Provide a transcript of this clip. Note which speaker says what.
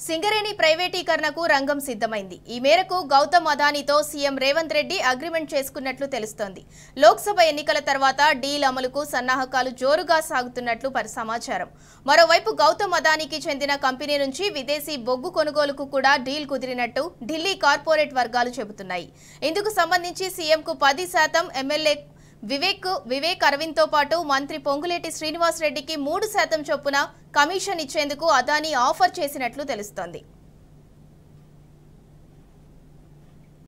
Speaker 1: సింగరేణి ప్రైవేటీకరణకు రంగం సిద్ధమైంది. ఈ మేరకు గౌతమ్ అదానీతో సీఎం రేవంత్ రెడ్డి అగ్రిమెంట్ చేసుకున్నట్లు తెలుస్తోంది. లోక్సభ ఎన్నికల తర్వాత డీల్ అమలుకు సన్నాహకాలు జోరుగా సాగుతున్నట్లు సమాచారం. మరోవైపు గౌతమ్ అదానీకి చెందిన కంపెనీ నుంచి విదేశీ బొగ్గు కొనుగోలుకు కూడా డీల్ కుదిరినట్టు ఢిల్లీ కార్పొరేట్ వర్గాలు చెబుతున్నాయి. ఇందుకు సంబంధించి సీఎంకు పది శాతం ఎమ్మెల్యే వివేక్ వివేక్ అరవింద్తో పాటు మంత్రి పొంగులేటి శ్రీనివాస్ రెడ్డికి మూడు శాతం చొప్పున కమిషన్ ఇచ్చేందుకు అదానీ ఆఫర్ చేసినట్లు తెలుస్తోంది.